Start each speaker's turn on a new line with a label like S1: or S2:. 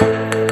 S1: Música